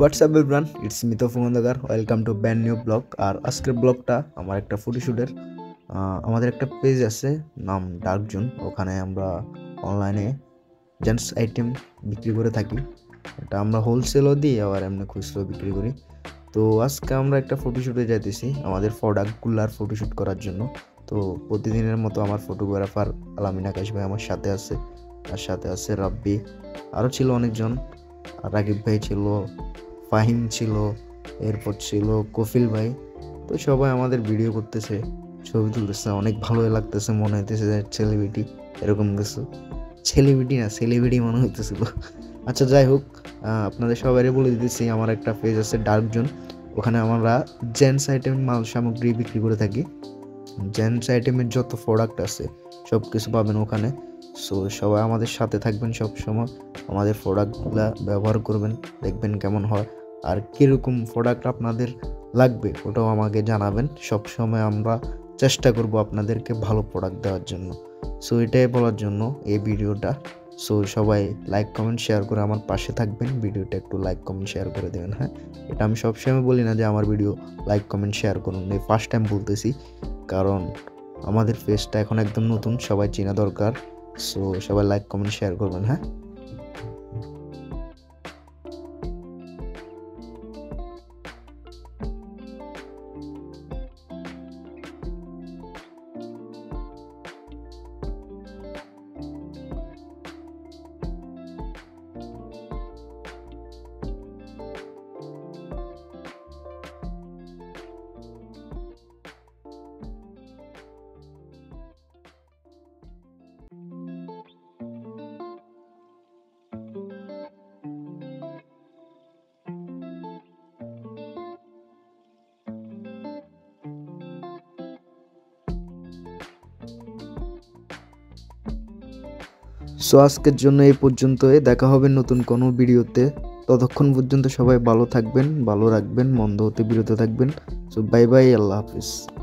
WhatsApp everyone it's মিতো ফুমন্দাগার welcome to ব্যান্ড নিউ ব্লগ আর আজকের ব্লগটা আমার একটা ফটোশ্যুটের আমাদের একটা পেজ আছে, নাম ডার্ক জোন ওখানে আমরা অনলাইনে জেন্টস আইটেম বিক্রি করে থাকি। এটা আমরা হোলসেলও দিই, আবার এমনি খুচরো বিক্রি করি। তো আজকে আমরা একটা ফটোশ্যুটে যাইতেছি, আমাদের প্রোডাক্টগুলার ফটোশ্যুট করার জন্য। তো প্রতিদিনের মতো আমার ফটোগ্রাফার আলামিন আকাশ ভাই আমার সাথে আছে। তার সাথে আছে রাব্বি। আরও ছিল অনেকজন। রাকিব ভাই ছিল ফাহিম ছিল, এরপর ছিল কফিল ভাই। তো সবাই আমাদের ভিডিও করতেছে, ছবি তুলতেছে, অনেক ভালোই লাগতেছে, মনে হইতেছে যে সেলিব্রিটি এরকম কিছু। সেলিব্রিটি না সেলিব্রিটি মনে হইতেছিল আচ্ছা যাই হোক আপনাদের সবাই বলে দিতেছি, আমার একটা পেজ আছে ডার্ক জোন ওখানে আমরা জেন্টস আইটেম মাল সামগ্রী বিক্রি করে থাকি। জেন্টস আইটেমের যত প্রোডাক্ট আছে সব কিছু পাবেন ওখানে। সো সবাই আমাদের সাথে থাকবেন সব সময় আমাদের প্রোডাক্টগুলো ব্যবহার করবেন, দেখবেন কেমন হয়। আর কীরকম প্রোডাক্ট আপনাদের লাগবে ওটাও আমাকে জানাবেন। সব সময় আমরা চেষ্টা করব আপনাদেরকে ভালো প্রোডাক্ট দেওয়ার জন্য। সো এটাই বলার জন্য এই ভিডিওটা। সো সবাই লাইক কমেন্ট শেয়ার করে আমার পাশে থাকবেন। ভিডিওটা একটু লাইক কমেন্ট শেয়ার করে দেবেন হ্যাঁ? এটা আমি সবসময় বলি না যে আমার ভিডিও লাইক কমেন্ট শেয়ার করুন। এই ফার্স্ট টাইম বলতেছি, কারণ আমাদের ফেসটা এখন একদম নতুন। সবাই চেনা দরকার। সো সবাই লাইক কমেন্ট শেয়ার করবেন হ্যাঁ? সো আজকের জন্য এই পর্যন্তই। দেখা হবে নতুন কোনো ভিডিওতে। ততক্ষণ পর্যন্ত সবাই ভালো থাকবেন, ভালো রাখবেন, মন্দ হতে বিরত থাকবেন। সো বাই বাই, আল্লাহ হাফিজ।